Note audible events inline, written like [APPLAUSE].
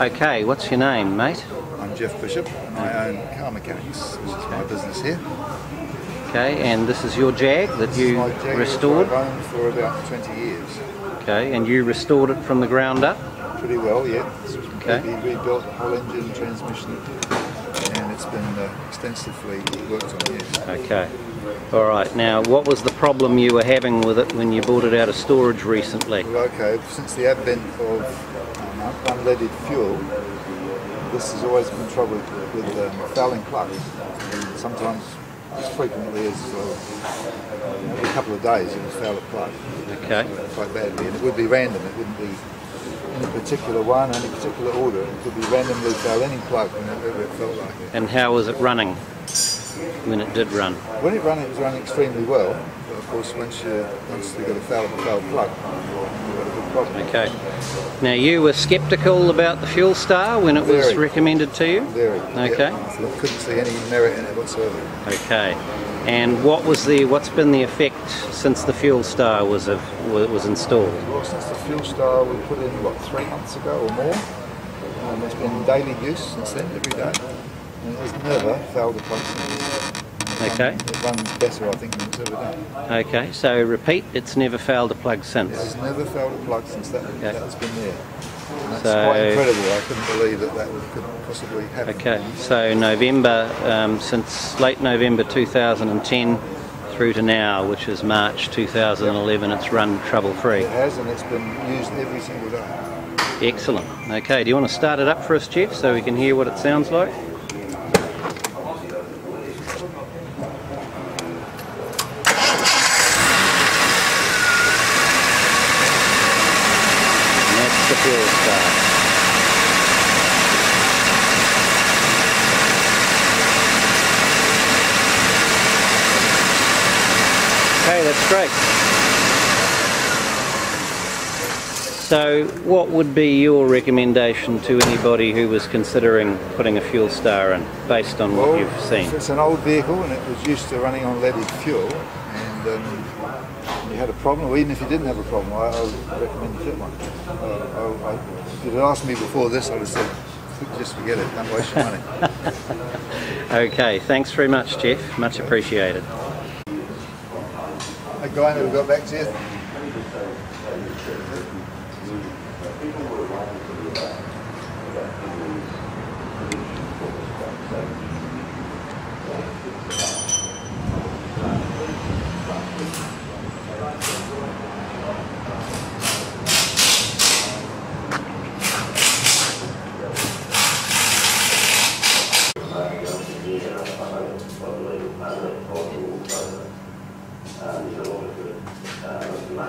Okay, what's your name, mate? I'm Jeff Bishop and I own Car Mechanics, which is my business here. Okay, and this is your Jag that This is you my Jaguar restored? I've owned for about 20 years. Okay, and you restored it from the ground up? Pretty well, yeah. It's Okay. rebuilt, the whole engine, transmission, and it's been uh, extensively worked on, yes. Okay. All right. Now, what was the problem you were having with it when you bought it out of storage recently? Well, okay, since the advent of unleaded fuel, this has always been trouble with um, fouling plugs. Sometimes, as frequently as uh, every couple of days, it would foul a plug. Okay. quite badly, and it would be random. It wouldn't be any particular one, any particular order. It could be randomly foul any plug whenever it felt like it. And how was it running when it did run? When it ran, it was running extremely well. But of course, once you once you got a foul, foul plug, you've got a big problem. Okay. Now, you were sceptical about the FuelStar when it was recommended to you? Very. Okay. Yeah, I couldn't see any merit in it whatsoever. Okay. And what was the what's been the effect since the FuelStar was of, was installed? Well, since the FuelStar we put in what three months ago or more, um, it's been daily use since then, every day, and has never fouled a plug since. Okay. It runs better, I think, than it's ever done. Okay. So repeat, it's never failed a plug It since. has never failed a plug since that, that's been there. And that's So- quite incredible. I couldn't believe that that would, could possibly happen. Okay. So November, um, since late November 2010 through to now, which is March 2011, it's run trouble free. It has, and it's been used every single day. Excellent. Okay. Do you want to start it up for us, Jeff, so we can hear what it sounds like? And that's the fuel. Okay, that's great. So, what would be your recommendation to anybody who was considering putting a FuelStar in, based on what you've seen? If It's an old vehicle, and it was used to running on leaded fuel. And um, you had a problem, or even if you didn't have a problem, I, I would recommend you get one. Uh, I, I, if you'd asked me before this, I'd have said, just forget it. Don't waste your money. [LAUGHS] Okay, thanks very much, Jeff. Much appreciated. Hey, Guy, never got back to you. 呃一个呃买